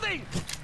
Reloading!